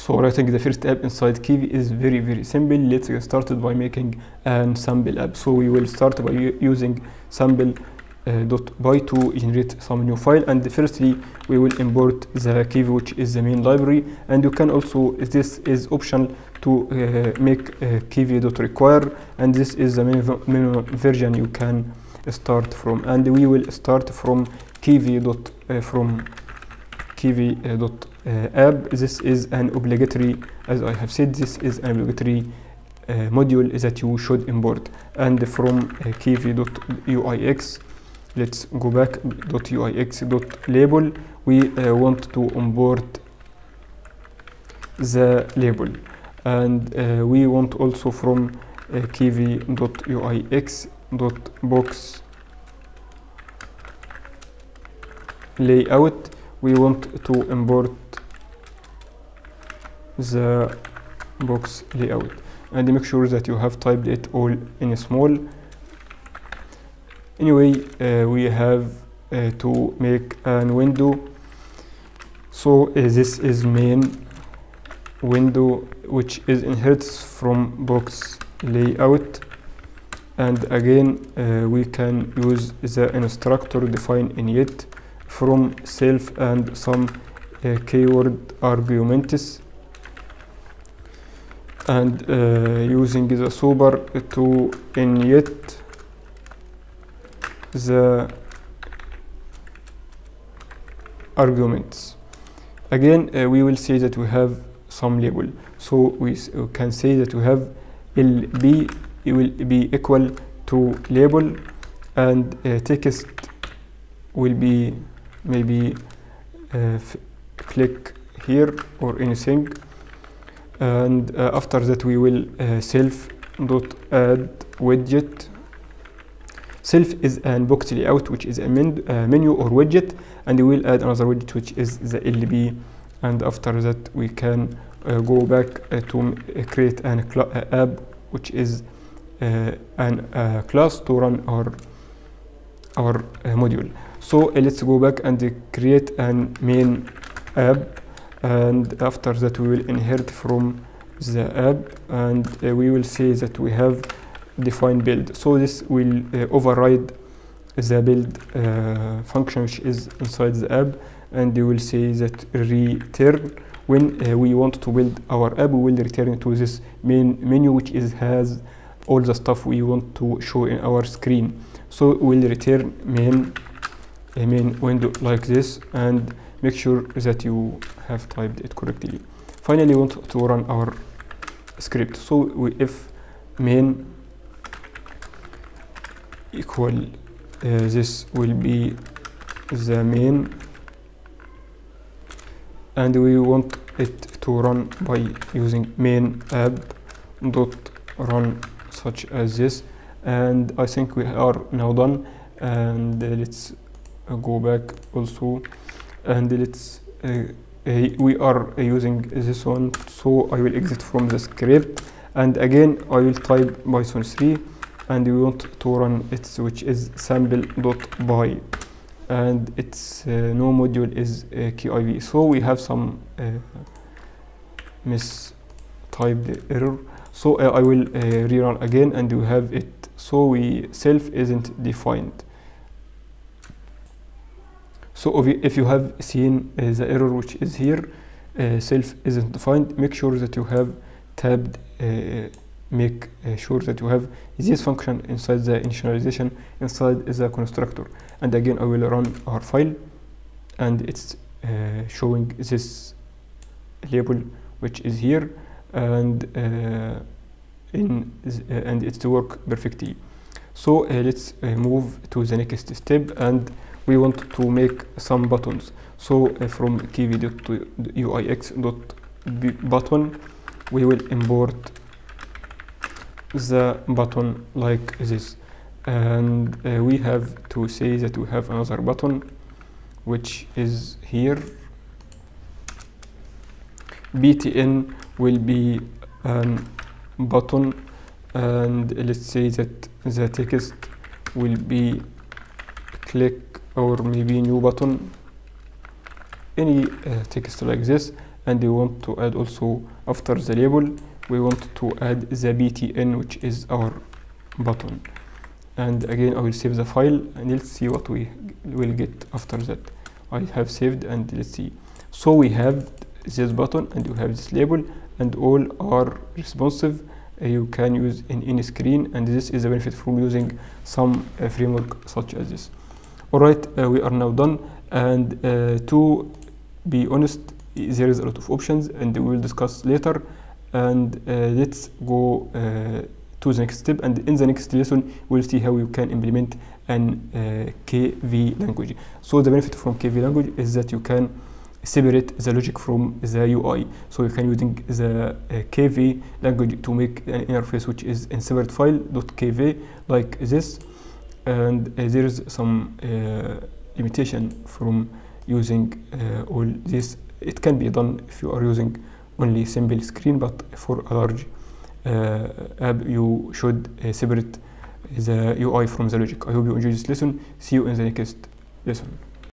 so writing the first app inside Kivy is very very simple. Let's get started py making an sample app. So we will start by using sample uh, dot by to generate some new file and firstly we will import the Kivy which is the main library and you can also this is optional to uh, make uh, Kivy dot require and this is the minimum, minimum version you can start from and we will start from Kivy dot uh, from Kivy uh, dot app this is an obligatory as I have said this is an obligatory uh, module that you should import. And from uh, kivy.uix let's go back .uix dot we uh, want to import the label. And uh, we want also from uh, kivy.uix dot box layout we want to import the box layout. And make sure that you have typed it all in small. Anyway uh, we have uh, to make an window. So uh, this is main window which is inherits from box layout. And again uh, we can use the instructor define init from self and some uh, keyword arguments. And uh, using the super to init the arguments. Again uh, we will say that we have some label. So we, can say that we have lb it will be equal to label and uh, text will be maybe uh, click here or anything and uh, after that we will uh, self dot add widget. Self is an box layout which is a men uh, menu or widget and we will add another widget which is the lb and after that we can uh, go back uh, to create an app which is an class to run our our module so let's go back and create an main app and after that we will inherit from the app and uh, we will say that we have defined build. So this will uh, override the build uh, function which is inside the app and you will say that return. When uh, we want to build our app we will return to this main menu which is has all the stuff we want to show in our screen. So we'll return main a main window like this and make sure that you have typed it correctly. Finally we want to run our script. So we if main equal uh, this will be the main and we want it to run by using main app dot run such as this. And I think we are now done. And uh, let's go back also. And let's uh, we are using this one so I will exit from the script. And again I will type python 3 and we want to run it which is sample.py and its uh, no module is uh, kiv so we have some uh, mistyped error. So uh, I will uh, rerun again and we have it. So we self isn't defined so if you have seen uh, the error which is here uh, self isn't defined make sure that you have tabbed uh, make sure that you have this function inside the initialization inside the constructor. And again I will run our file and it's showing this label which is here and in and it's to work perfectly. So let's move to the next step and we want to make some buttons. So uh, from button, we will import the button like this. And uh, we have to say that we have another button which is here. Btn will be an button and let's say that the text will be click or maybe new button. Any uh, text like this and we want to add also after the label we want to add the btn which is our button. And again I will save the file and let's see what we will get after that. I have saved and let's see. So we have this button and you have this label and all are responsive. Uh, you can use in any screen and this is a benefit from using some uh, framework such as this alright uh, we are now done and uh, to be honest there is a lot of options and we will discuss later and uh, let's go to the next step and in the next lesson we'll see how you can implement an KV language. So the benefit from KV language is that you can separate the logic from the UI so you can using the uh, KV language to make an interface which is in separate file .kv like this and uh, there is some uh, limitation from using uh, all this. It can be done if you are using only simple screen but for a large app you should separate the UI from the logic. I hope you enjoyed this lesson. See you in the next lesson